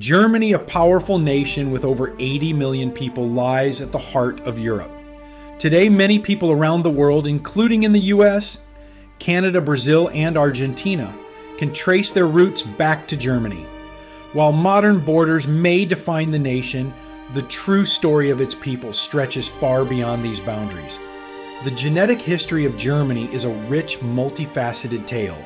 Germany, a powerful nation with over 80 million people, lies at the heart of Europe. Today, many people around the world, including in the US, Canada, Brazil, and Argentina, can trace their roots back to Germany. While modern borders may define the nation, the true story of its people stretches far beyond these boundaries. The genetic history of Germany is a rich, multifaceted tale,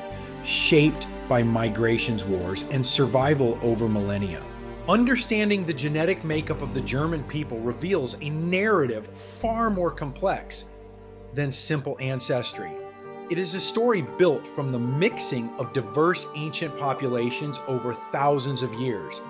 shaped by migrations wars and survival over millennia. Understanding the genetic makeup of the German people reveals a narrative far more complex than simple ancestry. It is a story built from the mixing of diverse ancient populations over thousands of years.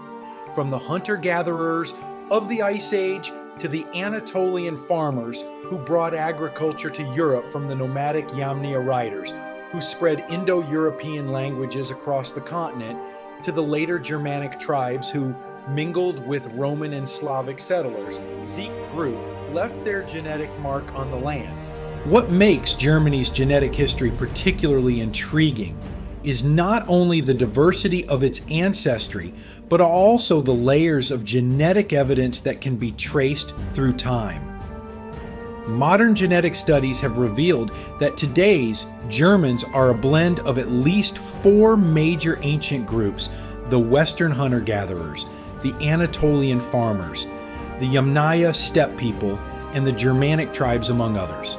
From the hunter gatherers of the Ice Age to the Anatolian farmers who brought agriculture to Europe from the nomadic Yamnaya riders who spread Indo European languages across the continent, to the later Germanic tribes who mingled with Roman and Slavic settlers. Zeke group left their genetic mark on the land. What makes Germany's genetic history particularly intriguing is not only the diversity of its ancestry, but also the layers of genetic evidence that can be traced through time. Modern genetic studies have revealed that today's Germans are a blend of at least four major ancient groups the Western hunter gatherers, the Anatolian farmers, the Yamnaya steppe people, and the Germanic tribes, among others.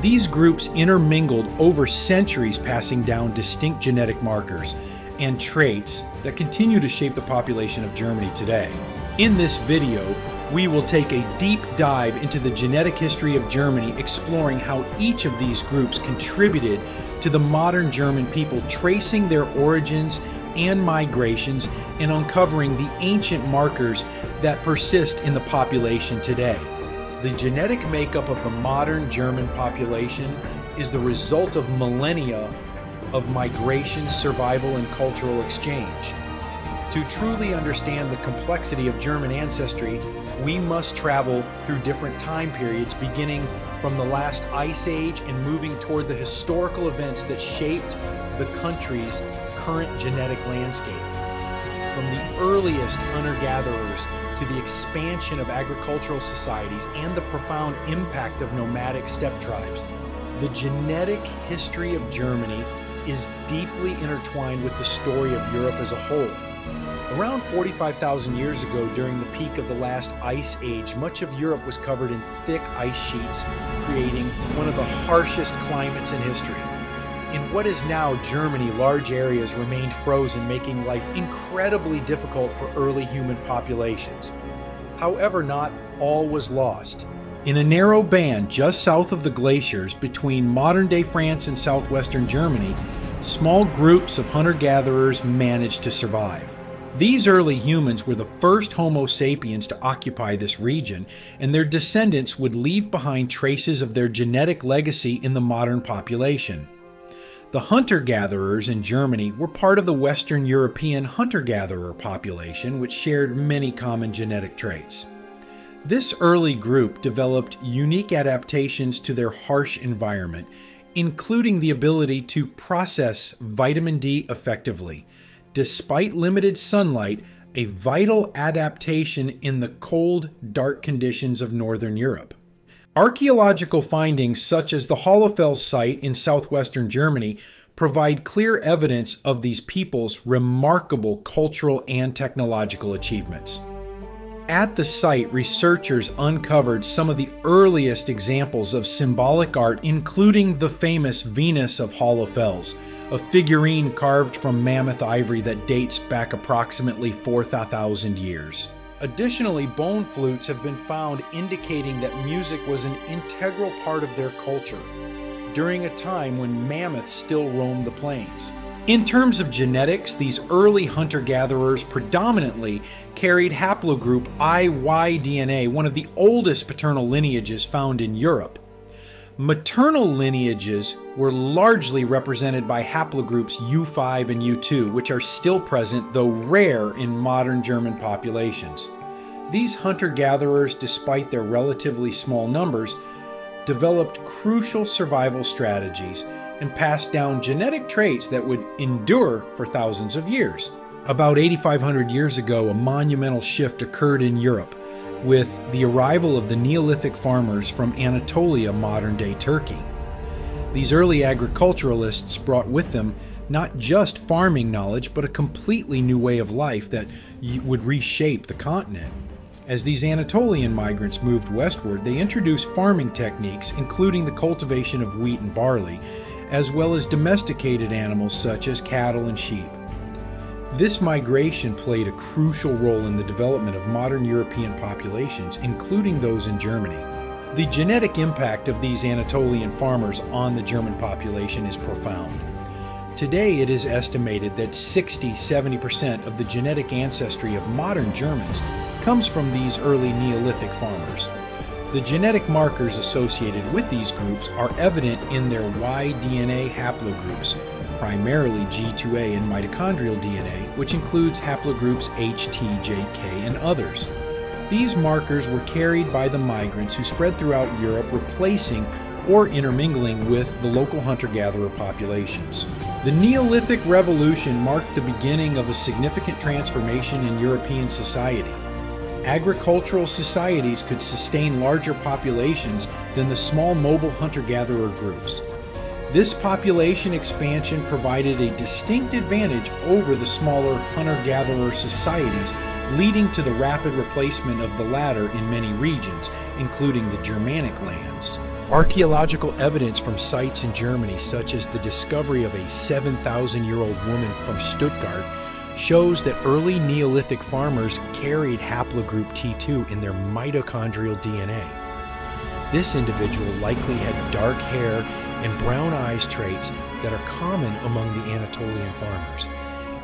These groups intermingled over centuries, passing down distinct genetic markers and traits that continue to shape the population of Germany today. In this video, we will take a deep dive into the genetic history of Germany, exploring how each of these groups contributed to the modern German people, tracing their origins and migrations, and uncovering the ancient markers that persist in the population today. The genetic makeup of the modern German population is the result of millennia of migration, survival, and cultural exchange. To truly understand the complexity of German ancestry, we must travel through different time periods, beginning from the last ice age and moving toward the historical events that shaped the country's current genetic landscape. From the earliest hunter gatherers to the expansion of agricultural societies and the profound impact of nomadic steppe tribes, the genetic history of Germany is deeply intertwined with the story of Europe as a whole. Around 45,000 years ago, during the peak of the last ice age, much of Europe was covered in thick ice sheets, creating one of the harshest climates in history. In what is now Germany, large areas remained frozen, making life incredibly difficult for early human populations. However, not all was lost. In a narrow band just south of the glaciers between modern day France and southwestern Germany, small groups of hunter gatherers managed to survive. These early humans were the first Homo sapiens to occupy this region, and their descendants would leave behind traces of their genetic legacy in the modern population. The hunter gatherers in Germany were part of the Western European hunter gatherer population, which shared many common genetic traits. This early group developed unique adaptations to their harsh environment, including the ability to process vitamin D effectively despite limited sunlight, a vital adaptation in the cold, dark conditions of Northern Europe. Archaeological findings such as the Hohlefels site in southwestern Germany provide clear evidence of these people's remarkable cultural and technological achievements. At the site, researchers uncovered some of the earliest examples of symbolic art, including the famous Venus of Hohlefels, a figurine carved from mammoth ivory that dates back approximately 4,000 years. Additionally, bone flutes have been found indicating that music was an integral part of their culture during a time when mammoths still roamed the plains. In terms of genetics, these early hunter gatherers predominantly carried haplogroup IY DNA, one of the oldest paternal lineages found in Europe. Maternal lineages were largely represented by haplogroups U5 and U2, which are still present, though rare, in modern German populations. These hunter gatherers, despite their relatively small numbers, developed crucial survival strategies and passed down genetic traits that would endure for thousands of years. About 8,500 years ago, a monumental shift occurred in Europe with the arrival of the Neolithic farmers from Anatolia, modern day Turkey. These early agriculturalists brought with them not just farming knowledge, but a completely new way of life that would reshape the continent. As these Anatolian migrants moved westward, they introduced farming techniques, including the cultivation of wheat and barley, as well as domesticated animals such as cattle and sheep. This migration played a crucial role in the development of modern European populations, including those in Germany. The genetic impact of these Anatolian farmers on the German population is profound. Today, it is estimated that 60 70% of the genetic ancestry of modern Germans comes from these early Neolithic farmers. The genetic markers associated with these groups are evident in their Y DNA haplogroups, primarily G2A and mitochondrial DNA, which includes haplogroups HT, JK, and others. These markers were carried by the migrants who spread throughout Europe, replacing or intermingling with the local hunter gatherer populations. The Neolithic Revolution marked the beginning of a significant transformation in European society. Agricultural societies could sustain larger populations than the small mobile hunter gatherer groups. This population expansion provided a distinct advantage over the smaller hunter gatherer societies leading to the rapid replacement of the latter in many regions, including the Germanic lands. Archaeological evidence from sites in Germany, such as the discovery of a 7,000 year old woman from Stuttgart, shows that early Neolithic farmers carried haplogroup T2 in their mitochondrial DNA. This individual likely had dark hair and brown eyes traits that are common among the Anatolian farmers.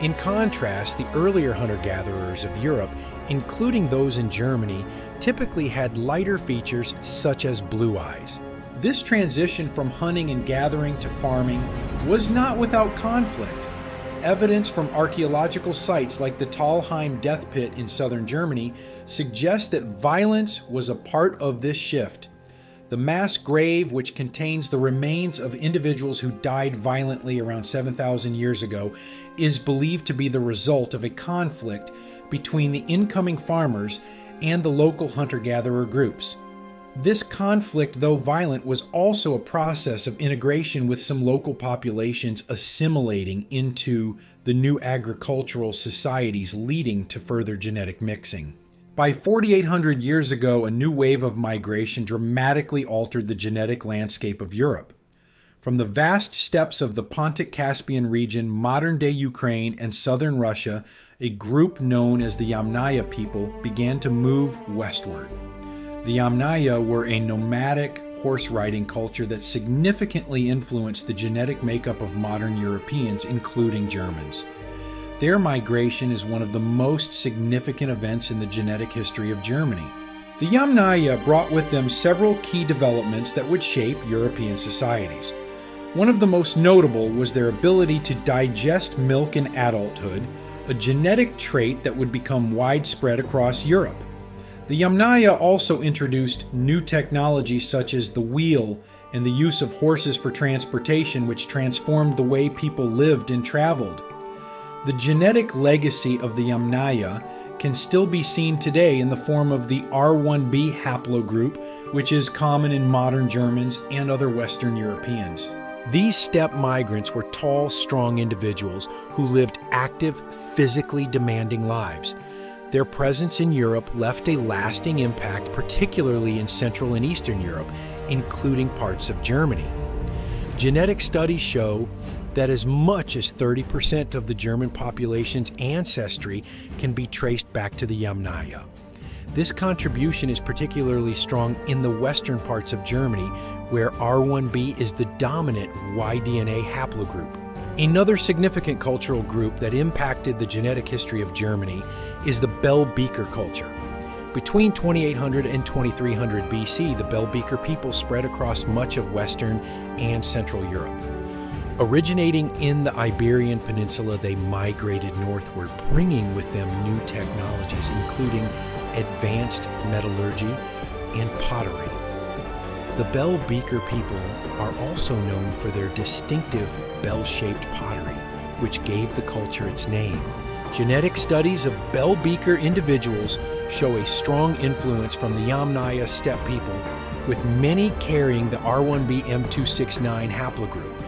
In contrast, the earlier hunter gatherers of Europe, including those in Germany, typically had lighter features such as blue eyes. This transition from hunting and gathering to farming was not without conflict. Evidence from archaeological sites like the Talheim death pit in southern Germany suggests that violence was a part of this shift. The mass grave, which contains the remains of individuals who died violently around 7,000 years ago, is believed to be the result of a conflict between the incoming farmers and the local hunter gatherer groups. This conflict, though violent, was also a process of integration with some local populations assimilating into the new agricultural societies, leading to further genetic mixing. By 4,800 years ago, a new wave of migration dramatically altered the genetic landscape of Europe. From the vast steppes of the Pontic Caspian region, modern day Ukraine, and southern Russia, a group known as the Yamnaya people began to move westward. The Yamnaya were a nomadic horse riding culture that significantly influenced the genetic makeup of modern Europeans, including Germans. Their migration is one of the most significant events in the genetic history of Germany. The Yamnaya brought with them several key developments that would shape European societies. One of the most notable was their ability to digest milk in adulthood, a genetic trait that would become widespread across Europe. The Yamnaya also introduced new technologies such as the wheel and the use of horses for transportation, which transformed the way people lived and traveled. The genetic legacy of the Yamnaya can still be seen today in the form of the R1b haplogroup, which is common in modern Germans and other Western Europeans. These steppe migrants were tall, strong individuals who lived active, physically demanding lives. Their presence in Europe left a lasting impact, particularly in Central and Eastern Europe, including parts of Germany. Genetic studies show that as much as 30% of the German population's ancestry can be traced back to the Yamnaya. This contribution is particularly strong in the western parts of Germany, where R1b is the dominant Y-DNA haplogroup. Another significant cultural group that impacted the genetic history of Germany is the Bell Beaker culture. Between 2800 and 2300 BC, the Bell Beaker people spread across much of Western and Central Europe. Originating in the Iberian Peninsula, they migrated northward, bringing with them new technologies, including advanced metallurgy and pottery. The Bell Beaker people are also known for their distinctive bell shaped pottery, which gave the culture its name. Genetic studies of Bell Beaker individuals show a strong influence from the Yamnaya steppe people, with many carrying the R1b M269 haplogroup.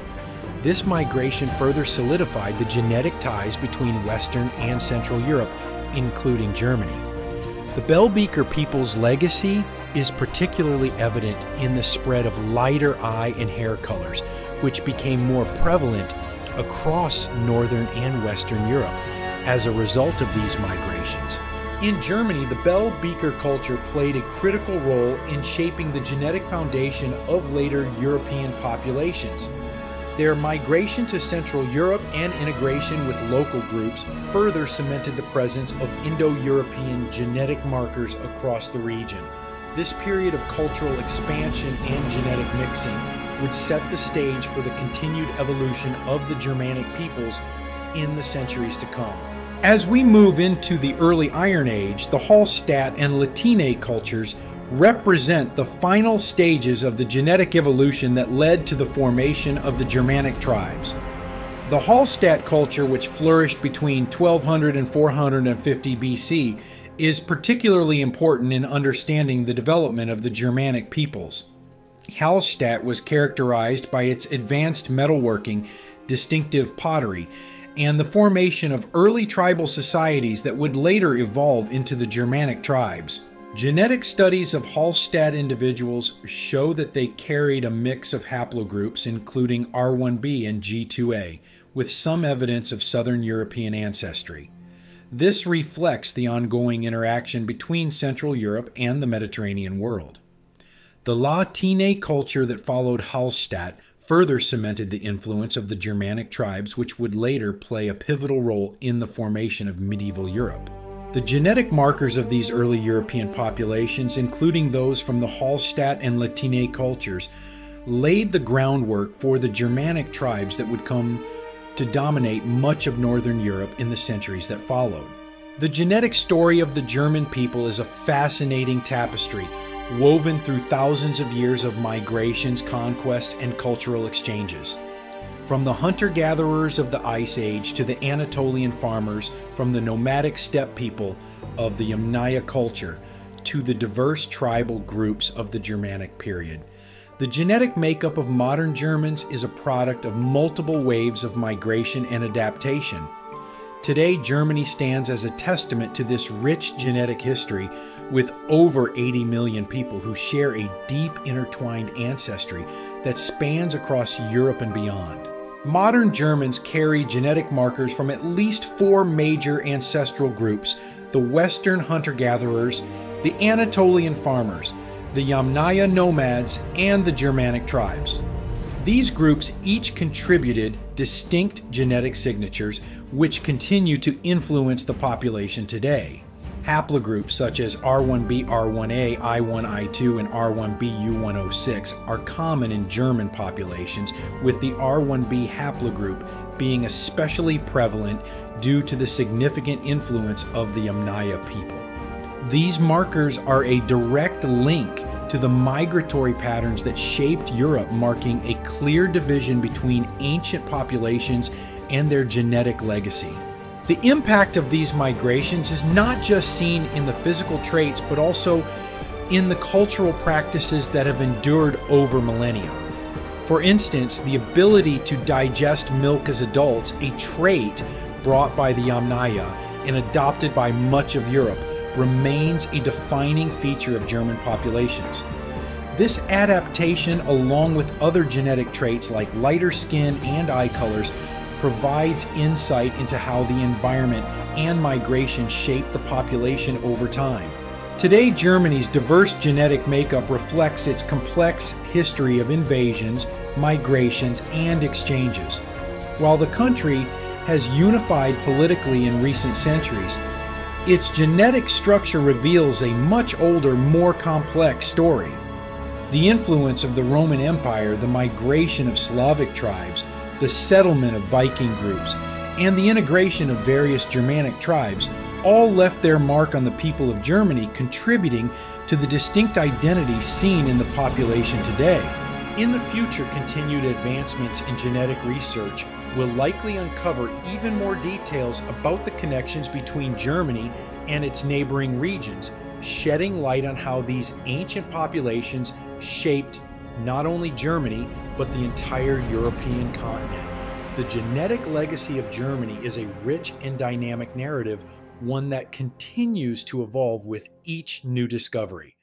This migration further solidified the genetic ties between Western and Central Europe, including Germany. The Bell Beaker people's legacy is particularly evident in the spread of lighter eye and hair colors, which became more prevalent across Northern and Western Europe as a result of these migrations. In Germany, the Bell Beaker culture played a critical role in shaping the genetic foundation of later European populations. Their migration to Central Europe and integration with local groups further cemented the presence of Indo European genetic markers across the region. This period of cultural expansion and genetic mixing would set the stage for the continued evolution of the Germanic peoples in the centuries to come. As we move into the early Iron Age, the Hallstatt and La Tène cultures represent the final stages of the genetic evolution that led to the formation of the Germanic tribes. The Hallstatt culture, which flourished between 1200 and 450 BC, is particularly important in understanding the development of the Germanic peoples. Hallstatt was characterized by its advanced metalworking, distinctive pottery, and the formation of early tribal societies that would later evolve into the Germanic tribes. Genetic studies of Hallstatt individuals show that they carried a mix of haplogroups, including R1b and G2A, with some evidence of Southern European ancestry. This reflects the ongoing interaction between Central Europe and the Mediterranean world. The La Tène culture that followed Hallstatt further cemented the influence of the Germanic tribes, which would later play a pivotal role in the formation of medieval Europe. The genetic markers of these early European populations, including those from the Hallstatt and La Tène cultures, laid the groundwork for the Germanic tribes that would come to dominate much of Northern Europe in the centuries that followed. The genetic story of the German people is a fascinating tapestry woven through thousands of years of migrations, conquests, and cultural exchanges. From the hunter gatherers of the Ice Age to the Anatolian farmers, from the nomadic steppe people of the Yamnaya culture to the diverse tribal groups of the Germanic period. The genetic makeup of modern Germans is a product of multiple waves of migration and adaptation. Today, Germany stands as a testament to this rich genetic history with over 80 million people who share a deep intertwined ancestry that spans across Europe and beyond. Modern Germans carry genetic markers from at least four major ancestral groups the Western hunter gatherers, the Anatolian farmers, the Yamnaya nomads, and the Germanic tribes. These groups each contributed distinct genetic signatures which continue to influence the population today. Haplogroups such as R1b, R1a, I1, I2, and R1b, U106 are common in German populations, with the R1b haplogroup being especially prevalent due to the significant influence of the Yamnaya people. These markers are a direct link to the migratory patterns that shaped Europe, marking a clear division between ancient populations and their genetic legacy. The impact of these migrations is not just seen in the physical traits, but also in the cultural practices that have endured over millennia. For instance, the ability to digest milk as adults, a trait brought by the Yamnaya and adopted by much of Europe, remains a defining feature of German populations. This adaptation, along with other genetic traits like lighter skin and eye colors, provides insight into how the environment and migration shape the population over time. Today, Germany's diverse genetic makeup reflects its complex history of invasions, migrations, and exchanges. While the country has unified politically in recent centuries, its genetic structure reveals a much older, more complex story. The influence of the Roman Empire, the migration of Slavic tribes, the settlement of Viking groups, and the integration of various Germanic tribes all left their mark on the people of Germany, contributing to the distinct identity seen in the population today. In the future, continued advancements in genetic research will likely uncover even more details about the connections between Germany and its neighboring regions, shedding light on how these ancient populations shaped not only Germany, but the entire European continent. The genetic legacy of Germany is a rich and dynamic narrative, one that continues to evolve with each new discovery.